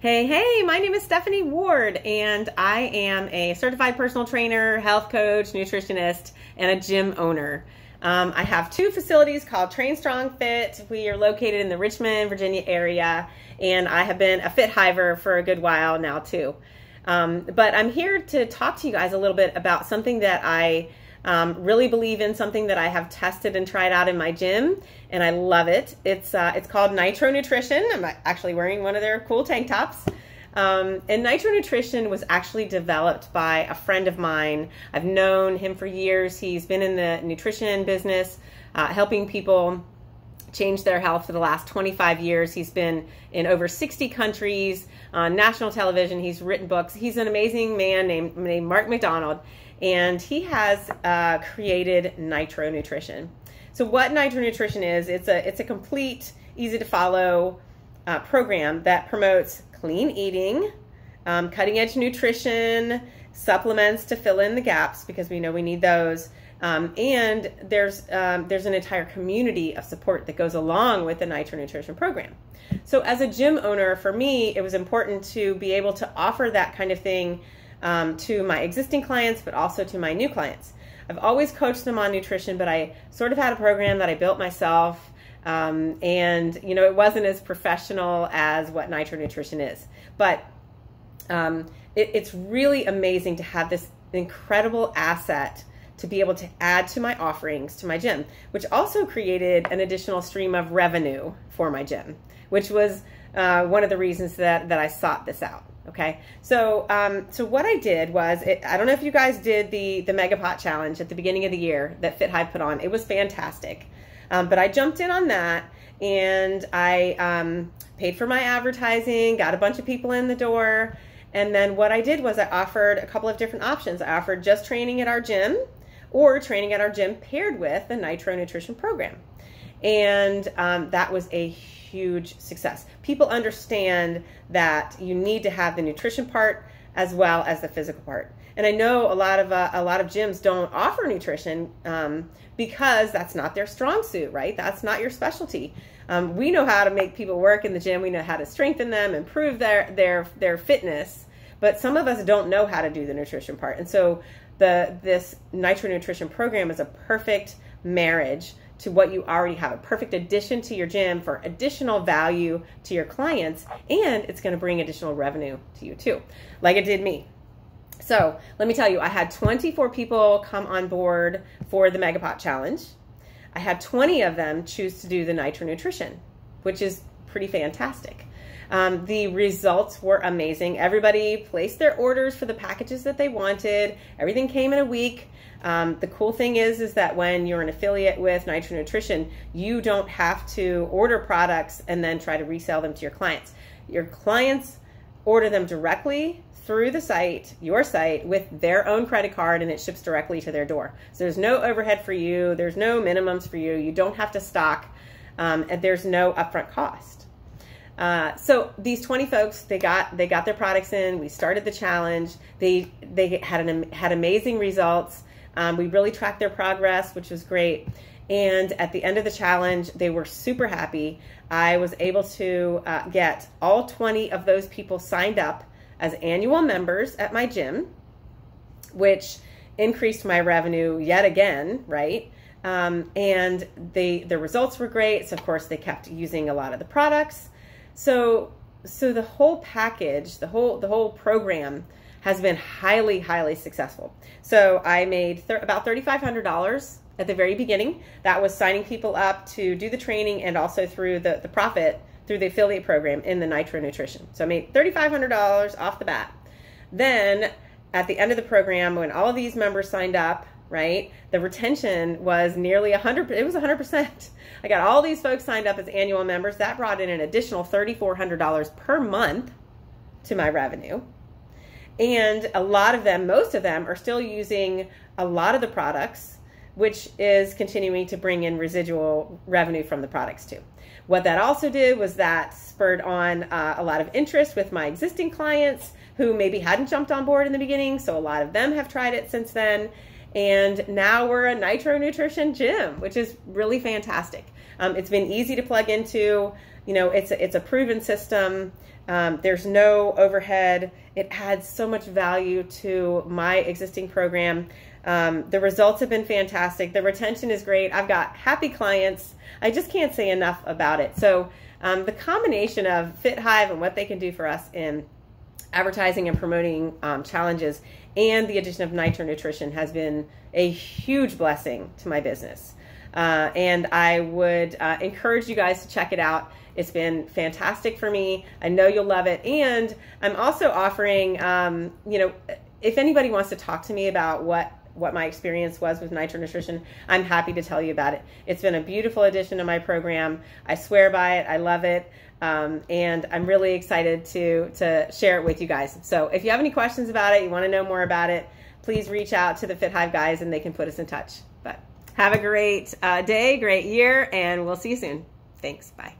Hey, hey, my name is Stephanie Ward, and I am a certified personal trainer, health coach, nutritionist, and a gym owner. Um, I have two facilities called Train Strong Fit. We are located in the Richmond, Virginia area, and I have been a fit hiver for a good while now, too. Um, but I'm here to talk to you guys a little bit about something that I um, really believe in something that I have tested and tried out in my gym, and I love it. It's uh, it's called Nitro Nutrition. I'm actually wearing one of their cool tank tops. Um, and Nitro Nutrition was actually developed by a friend of mine. I've known him for years. He's been in the nutrition business, uh, helping people changed their health for the last 25 years. He's been in over 60 countries on national television. He's written books. He's an amazing man named, named Mark McDonald, and he has uh, created Nitro Nutrition. So, what Nitro Nutrition is, it's a it's a complete, easy to follow uh, program that promotes clean eating, um, cutting edge nutrition, supplements to fill in the gaps because we know we need those um, and there's um, there's an entire community of support that goes along with the Nitro Nutrition program. So as a gym owner, for me, it was important to be able to offer that kind of thing um, to my existing clients, but also to my new clients. I've always coached them on nutrition, but I sort of had a program that I built myself. Um, and you know it wasn't as professional as what nitro nutrition is but um, it, it's really amazing to have this incredible asset to be able to add to my offerings to my gym, which also created an additional stream of revenue for my gym, which was uh, one of the reasons that, that I sought this out. Okay, so um, so what I did was, it, I don't know if you guys did the the Megapot challenge at the beginning of the year that Fit Hive put on. It was fantastic, um, but I jumped in on that and I um, paid for my advertising, got a bunch of people in the door, and then what I did was I offered a couple of different options. I offered just training at our gym, or training at our gym paired with the Nitro Nutrition program. And um, that was a huge success. People understand that you need to have the nutrition part as well as the physical part. And I know a lot of uh, a lot of gyms don't offer nutrition um, because that's not their strong suit, right? That's not your specialty. Um, we know how to make people work in the gym. We know how to strengthen them, improve their their their fitness. But some of us don't know how to do the nutrition part, and so the this nitro nutrition program is a perfect marriage to what you already have. A perfect addition to your gym for additional value to your clients and it's going to bring additional revenue to you too like it did me. So let me tell you i had 24 people come on board for the megapot challenge. I had 20 of them choose to do the nitro nutrition which is pretty fantastic um, the results were amazing. Everybody placed their orders for the packages that they wanted. Everything came in a week. Um, the cool thing is, is that when you're an affiliate with Nitro Nutrition, you don't have to order products and then try to resell them to your clients. Your clients order them directly through the site, your site, with their own credit card, and it ships directly to their door. So there's no overhead for you. There's no minimums for you. You don't have to stock, um, and there's no upfront cost. Uh, so these 20 folks, they got they got their products in. We started the challenge. They they had an had amazing results. Um, we really tracked their progress, which was great. And at the end of the challenge, they were super happy. I was able to uh, get all 20 of those people signed up as annual members at my gym, which increased my revenue yet again, right? Um, and they the results were great. So of course they kept using a lot of the products. So so the whole package, the whole the whole program has been highly highly successful. So I made about $3500 at the very beginning. That was signing people up to do the training and also through the the profit through the affiliate program in the Nitro Nutrition. So I made $3500 off the bat. Then at the end of the program when all of these members signed up, right? The retention was nearly 100 it was 100%. I got all these folks signed up as annual members. That brought in an additional $3,400 per month to my revenue. And a lot of them, most of them, are still using a lot of the products, which is continuing to bring in residual revenue from the products too. What that also did was that spurred on uh, a lot of interest with my existing clients who maybe hadn't jumped on board in the beginning. So a lot of them have tried it since then. And now we're a Nitro Nutrition gym, which is really fantastic. Um, it's been easy to plug into. you know, it's a, it's a proven system. Um, there's no overhead. It adds so much value to my existing program. Um, the results have been fantastic. The retention is great. I've got happy clients. I just can't say enough about it. So um, the combination of Fit Hive and what they can do for us in advertising and promoting um, challenges and the addition of Nitro Nutrition has been a huge blessing to my business. Uh, and I would uh, encourage you guys to check it out. It's been fantastic for me. I know you'll love it. And I'm also offering, um, you know, if anybody wants to talk to me about what what my experience was with Nitro Nutrition, I'm happy to tell you about it. It's been a beautiful addition to my program. I swear by it. I love it. Um, and I'm really excited to, to share it with you guys. So if you have any questions about it, you want to know more about it, please reach out to the Fit Hive guys and they can put us in touch. But have a great uh, day, great year, and we'll see you soon. Thanks. Bye.